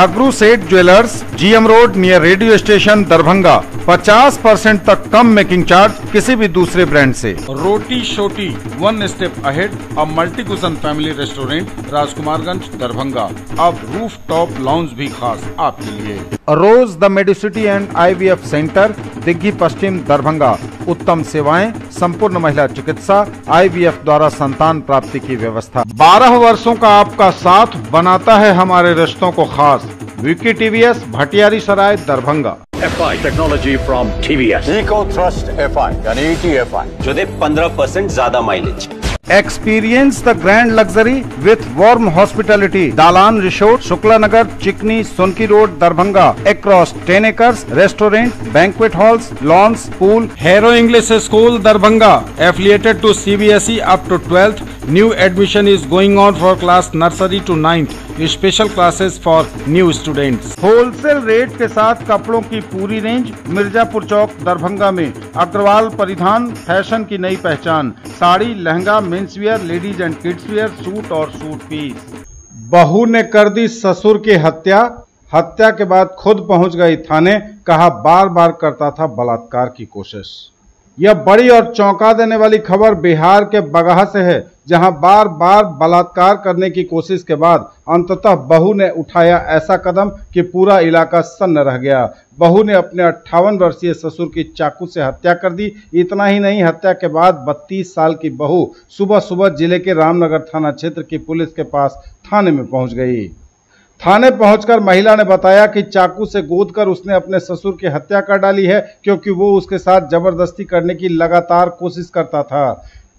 Gagroo Seth jewellers GM road near radio station Darbhanga 50 percent तक कम making charge किसी भी दूसरे ब्रांड से। रोटी शोटी वन स्टेप अहेड अब multi cuisine family restaurant Rajkumarganj Darbhanga. अब रूफ टॉप लॉन्च भी खास आपके लिए। Rose the Medicity and IVF centre Diggi Paschim Darbhanga. उत्तम सेवाएँ संपूर्ण महिला चिकित्सा आईवीएफ द्वारा संतान प्राप्ति की व्यवस्था। 12 वर्षों का आपका साथ बनाता है हमारे रिश्तों को खास। Vicky TVS Bhatiyari Sarai Darbhanga. F I technology from TVS eco trust F I यानी ETFI जो दे 15 परसेंट ज़्यादा mileage experience the grand luxury with warm hospitality Dalan resort Shukla Nagar Chikni Sonki road Darbhanga across ten acres restaurant banquet halls lawns pool Hero English school Darbhanga affiliated to C B S E up to twelfth New admission is going on for class nursery to 9th. Special classes for new students wholesale rate के साथ कपड़ों की पूरी range Mirzapur चौक दरभंगा में। अग्रवाल परिधान fashion की नई पहचान। Sari lehenga men's wear ladies and kids wear suit और सूट पीस बहू ने कर दी ससुर की हत्या। हत्या के बाद खुद पहुँच गई थाने कहा बार बार करता था बलात्कार की कोशिश। यह बड़ी और चौंका देने वाली खबर बिहार के बगहा से है, जहाँ बार बार बलात्कार करने की कोशिश के बाद अंततः बहू ने उठाया ऐसा कदम कि पूरा इलाका सन्न रह गया। बहू ने अपने अट्ठावन वर्षीय ससुर की चाकू से हत्या कर दी। इतना ही नहीं, हत्या के बाद 32 साल की बहू सुबह सुबह ज़िले के रामनगर थाना क्षेत्र की पुलिस के पास थाने में पहुँच गई। थाने पहुंचकर महिला ने बताया कि चाकू से गोद कर उसने अपने ससुर की हत्या कर डाली है, क्योंकि वो उसके साथ ज़बरदस्ती करने की लगातार कोशिश करता था।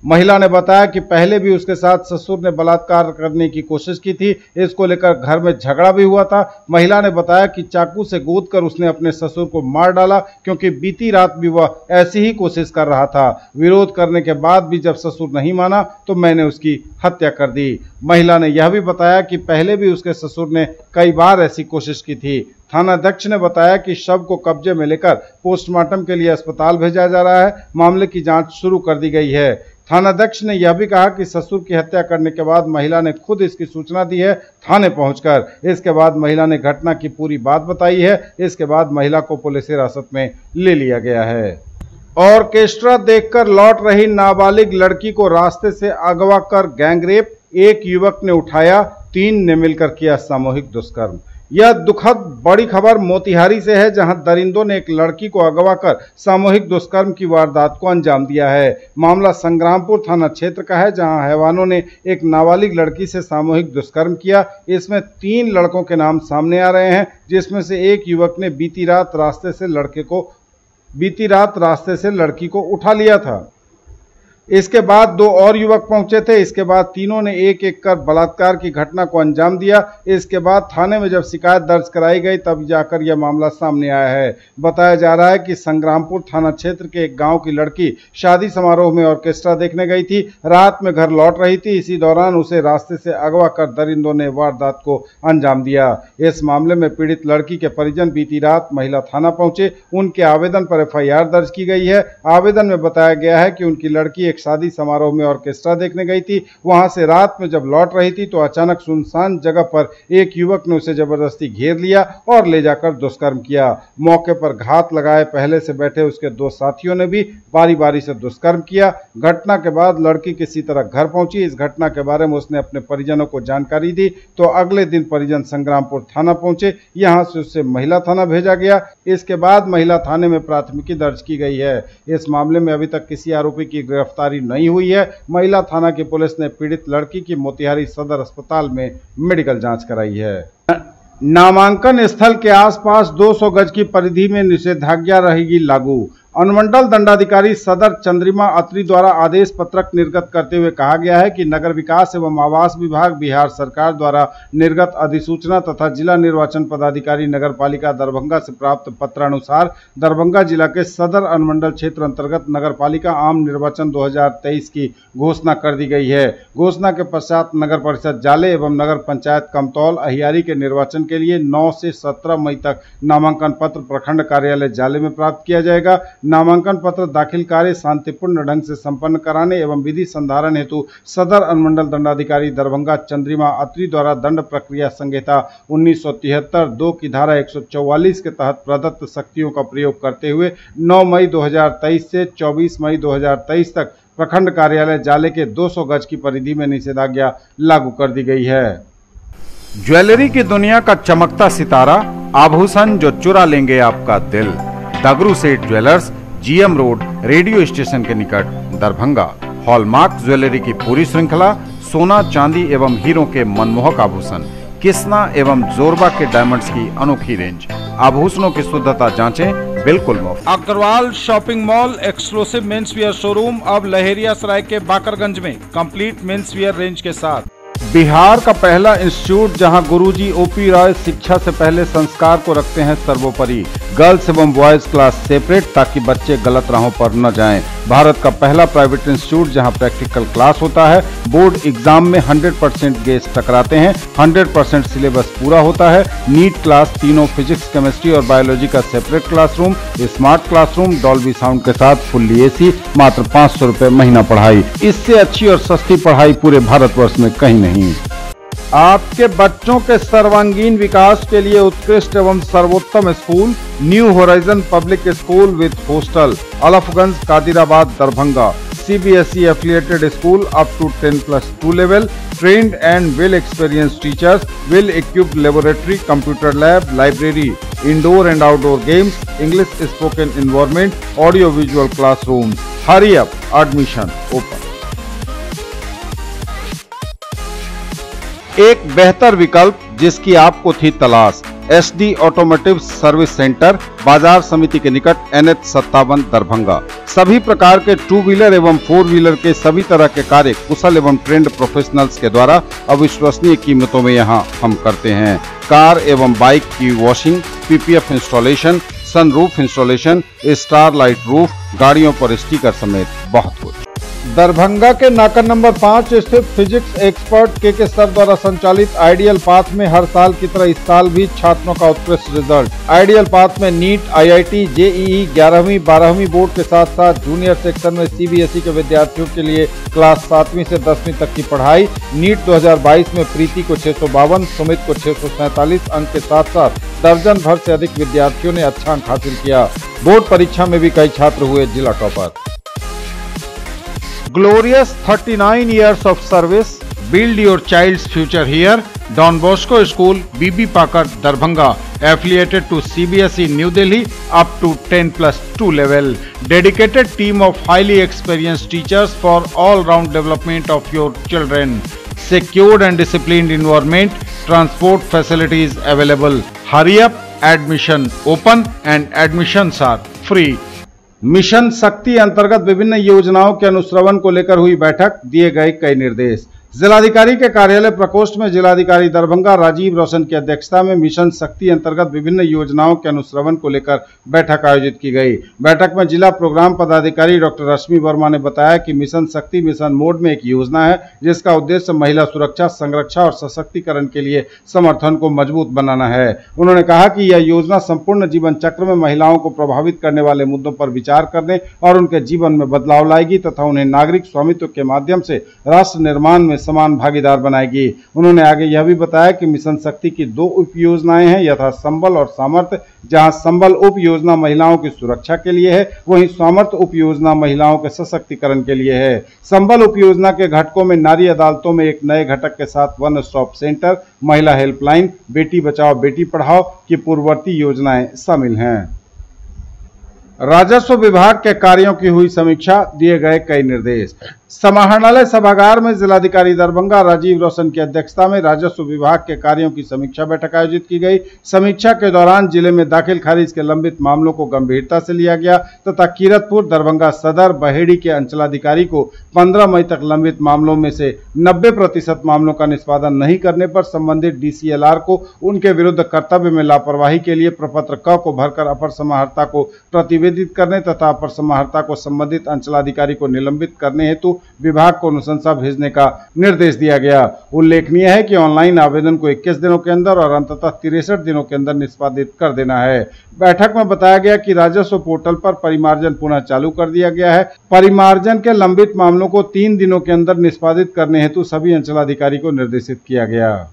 महिला ने बताया कि पहले भी उसके साथ ससुर ने बलात्कार करने की कोशिश की थी। इसको लेकर घर में झगड़ा भी हुआ था। महिला ने बताया कि चाकू से गोद कर उसने अपने ससुर को मार डाला, क्योंकि बीती रात भी वह ऐसी ही कोशिश कर रहा था। विरोध करने के बाद भी जब ससुर नहीं माना तो मैंने उसकी हत्या कर दी। महिला ने यह भी बताया कि पहले भी उसके ससुर ने कई बार ऐसी कोशिश की थी। थानाध्यक्ष ने बताया कि शव को कब्जे में लेकर पोस्टमार्टम के लिए अस्पताल भेजा जा रहा है। मामले की जाँच शुरू कर दी गई है। थानाध्यक्ष ने यह भी कहा कि ससुर की हत्या करने के बाद महिला ने खुद इसकी सूचना दी है थाने पहुंचकर। इसके बाद महिला ने घटना की पूरी बात बताई है। इसके बाद महिला को पुलिस हिरासत में ले लिया गया है। ऑर्केस्ट्रा देखकर लौट रही नाबालिग लड़की को रास्ते से अगवा कर गैंगरेप एक युवक ने उठाया। तीन ने मिलकर किया सामूहिक दुष्कर्म। यह दुखद बड़ी खबर मोतिहारी से है, जहाँ दरिंदों ने एक लड़की को अगवा कर सामूहिक दुष्कर्म की वारदात को अंजाम दिया है। मामला संग्रामपुर थाना क्षेत्र का है, जहाँ हैवानों ने एक नाबालिग लड़की से सामूहिक दुष्कर्म किया। इसमें तीन लड़कों के नाम सामने आ रहे हैं, जिसमें से एक युवक ने बीती रात रास्ते से लड़के को, बीती रात रास्ते से लड़की को उठा लिया था। इसके बाद दो और युवक पहुँचे थे। इसके बाद तीनों ने एक एक कर बलात्कार की घटना को अंजाम दिया। इसके बाद थाने में जब शिकायत दर्ज कराई गई, तब जाकर यह मामला सामने आया है। बताया जा रहा है कि संग्रामपुर थाना क्षेत्र के एक गाँव की लड़की शादी समारोह में ऑर्केस्ट्रा देखने गई थी। रात में घर लौट रही थी। इसी दौरान उसे रास्ते से अगवा कर दरिंदों ने वारदात को अंजाम दिया। इस मामले में पीड़ित लड़की के परिजन बीती रात महिला थाना पहुँचे। उनके आवेदन पर एफ़ दर्ज की गई है। आवेदन में बताया गया है कि उनकी लड़की एक शादी समारोह में ऑर्केस्ट्रा देखने गई थी। वहाँ से रात में जब लौट रही थी तो अचानक सुनसान जगह पर एक युवक ने उसे ज़बरदस्ती घेर लिया और ले जाकर दुष्कर्म किया। मौके पर घात लगाए पहले से बैठे उसके दो साथियों ने भी बारी बारी से दुष्कर्म किया। घटना के बाद लड़की किसी तरह घर पहुँची। इस घटना के बारे में उसने अपने परिजनों को जानकारी दी तो अगले दिन परिजन संग्रामपुर थाना पहुँचे। यहाँ से उसे महिला थाना भेजा गया। इसके बाद महिला थाने में प्राथमिकी दर्ज की गई है। इस मामले में अभी तक किसी आरोपी की गिरफ़्तार गिरफ्तारी नहीं हुई है। महिला थाना की पुलिस ने पीड़ित लड़की की मोतिहारी सदर अस्पताल में मेडिकल जाँच कराई है। नामांकन स्थल के आसपास 200 गज की परिधि में निषेधाज्ञा रहेगी लागू। अनुमंडल दंडाधिकारी सदर चंद्रिमा अत्री द्वारा आदेश पत्रक निर्गत करते हुए कहा गया है कि नगर विकास एवं आवास विभाग, बिहार सरकार द्वारा निर्गत अधिसूचना तथा जिला निर्वाचन पदाधिकारी नगर पालिका दरभंगा से प्राप्त पत्रानुसार दरभंगा जिला के सदर अनुमंडल क्षेत्र अंतर्गत नगर पालिका आम निर्वाचन 2023 की घोषणा कर दी गई है। घोषणा के पश्चात नगर परिषद जाले एवं नगर पंचायत कमतौल अहियारी के निर्वाचन के लिए नौ से सत्रह मई तक नामांकन पत्र प्रखंड कार्यालय जाले में प्राप्त किया जाएगा। नामांकन पत्र दाखिल कार्य शांतिपूर्ण ढंग से संपन्न कराने एवं विधि संधारण हेतु सदर अनुमंडल दंडाधिकारी दरभंगा चंद्रिमा अत्री द्वारा दंड प्रक्रिया संहिता उन्नीस दो की धारा 144 के तहत प्रदत्त शक्तियों का प्रयोग करते हुए 9 मई 2023 से 24 मई 2023 तक प्रखंड कार्यालय जाले के 200 गज की परिधि में निषेधाज्ञा लागू कर दी गई है। ज्वेलरी की दुनिया का चमकता सितारा, आभूषण जो चुरा लेंगे आपका दिल। Dagru Seth jewellers, GM road, radio station के निकट दरभंगा। हॉलमार्क ज्वेलरी की पूरी श्रृंखला, सोना, चांदी एवं हीरो के मनमोहक आभूषण, किस्ना एवं जोरबा के डायमंड्स की अनोखी रेंज आभूषणों की शुद्धता जांचें, बिल्कुल मुफ़्त। Agarwal shopping mall, exclusive men's wear showroom अब लहेरिया सराय के बाकरगंज में कंप्लीट मेंस वियर रेंज के साथ। बिहार का पहला इंस्टीट्यूट जहाँ गुरुजी ओपी राय शिक्षा से पहले संस्कार को रखते हैं सर्वोपरि गर्ल्स एवं बॉयज़ क्लास सेपरेट ताकि बच्चे गलत राहों पर न जाएँ। भारत का पहला प्राइवेट इंस्टीट्यूट जहाँ प्रैक्टिकल क्लास होता है, बोर्ड एग्ज़ाम में 100 परसेंट गेस टकराते हैं 100 परसेंट सिलेबस पूरा होता है, नीट क्लास, तीनों फिजिक्स, केमिस्ट्री और बायोलॉजी का separate classroom smart classroom, Dolby sound के साथ फुल्ली एसी, मात्र पाँच सौ महीना पढ़ाई। इससे अच्छी और सस्ती पढ़ाई पूरे भारतवर्ष में कहीं नहीं। आपके बच्चों के सर्वांगीण विकास के लिए उत्कृष्ट एवं सर्वोत्तम school new horizon public school with hostel Alafganj Kadirabad Darbhanga C B S E affiliated school up to ten plus two level train and well experience teachers well equipped laboratory computer lab library indoor and outdoor games English spoken environment audio visual class classroom हरियप admission open एक बेहतर विकल्प जिसकी आपको थी तलाश। S D automotive service centre बाज़ार समिति के निकट एन एच सत्तावन दरभंगा। सभी प्रकार के टू व्हीलर एवं फोर व्हीलर के सभी तरह के कार्य कुशल एवं ट्रेंड प्रोफेशनल्स के द्वारा अविश्वसनीय कीमतों में यहाँ हम करते हैं। कार एवं बाइक की washing PPF installation sunroof installation star light roof गाड़ियों पर स्टिकर समेत बहुत कुछ। दरभंगा के नाका नंबर पाँच स्थित फिजिक्स एक्सपर्ट के के सर द्वारा संचालित आइडियल पाथ में हर साल की तरह इस साल भी छात्रों का उत्कृष्ट रिज़ल्ट। आइडियल पाथ में नीट, आईआईटी, जेईई, ग्यारहवीं, बारहवीं बोर्ड के साथ साथ जूनियर सेक्शन में सीबीएसई के विद्यार्थियों के लिए क्लास सातवीं से दसवीं तक की पढ़ाई, नीट दो हज़ार बाईस में प्रीति को छह सौ बावन, सुमित को छह अंक के साथ साथ दर्जन भर से अधिक विद्यार्थियों ने अच्छा अंक हासिल किया। बोर्ड परीक्षा में भी कई छात्र हुए जिला topper. Glorious 39 years of service. Build your child's future here. Don Bosco School, BB Pakar, Darbhanga, affiliated to CBSE New Delhi up to 10 plus 2 level. Dedicated team of highly experienced teachers for all-round development of your children. Secured and disciplined environment. Transport facilities available. Hurry up. Admission open and admissions are free. Mission Shakti अंतर्गत विभिन्न योजनाओं के अनुश्रवण को लेकर हुई बैठक, दिए गए कई निर्देश। जिलाधिकारी के कार्यालय प्रकोष्ठ में जिलाधिकारी दरभंगा राजीव रोशन की अध्यक्षता में मिशन शक्ति अंतर्गत विभिन्न योजनाओं के अनुश्रवण को लेकर बैठक आयोजित की गई। बैठक में जिला प्रोग्राम पदाधिकारी डॉक्टर रश्मि वर्मा ने बताया कि मिशन शक्ति मिशन मोड में एक योजना है, जिसका उद्देश्य महिला सुरक्षा, संरक्षा और सशक्तिकरण के लिए समर्थन को मज़बूत बनाना है। उन्होंने कहा कि यह योजना संपूर्ण जीवन चक्र में महिलाओं को प्रभावित करने वाले मुद्दों पर विचार करने और उनके जीवन में बदलाव लाएगी तथा उन्हें नागरिक स्वामित्व के माध्यम से राष्ट्र निर्माण में समान भागीदार बनाएगी। उन्होंने आगे यह भी बताया कि मिशन शक्ति की दो उप योजनाएँ हैं, यथा संबल और सामर्थ्य जहाँ संबल उप योजना महिलाओं की सुरक्षा के लिए है, वहीं सामर्थ्य उप योजना महिलाओं के सशक्तिकरण के लिए है। संबल उप योजना के घटकों में नारी अदालतों में एक नए घटक के साथ वन स्टॉप सेंटर, महिला हेल्पलाइन, बेटी बचाओ, बेटी पढ़ाओ की पूर्ववर्ती योजनाएँ शामिल हैं। राजस्व विभाग के कार्यों की हुई समीक्षा, दिए गए कई निर्देश। समाहरणालय सभागार में जिलाधिकारी दरभंगा राजीव रोशन की अध्यक्षता में राजस्व विभाग के कार्यों की समीक्षा बैठक आयोजित की गई। समीक्षा के दौरान ज़िले में दाखिल खारिज के लंबित मामलों को गंभीरता से लिया गया तथा कीरतपुर, दरभंगा सदर, बहेड़ी के अंचलाधिकारी को 15 मई तक लंबित मामलों में से 90 प्रतिशत मामलों का निष्पादन नहीं करने पर संबंधित डीसीएलआर को उनके विरुद्ध कर्तव्य में लापरवाही के लिए प्रपत्र क को भरकर अपर समाहर्ता को प्रतिवेदित करने तथा अपर समाहर्ता को संबंधित अंचलाधिकारी को निलंबित करने हेतु विभाग को अनुशंसा भेजने का निर्देश दिया गया। उल्लेखनीय है कि ऑनलाइन आवेदन को 21 दिनों के अंदर और अंततः तिरसठ दिनों के अंदर निष्पादित कर देना है। बैठक में बताया गया कि राजस्व पोर्टल पर परिमार्जन पुनः चालू कर दिया गया है। परिमार्जन के लंबित मामलों को तीन दिनों के अंदर निष्पादित करने हेतु सभी अंचलाधिकारी को निर्देशित किया गया।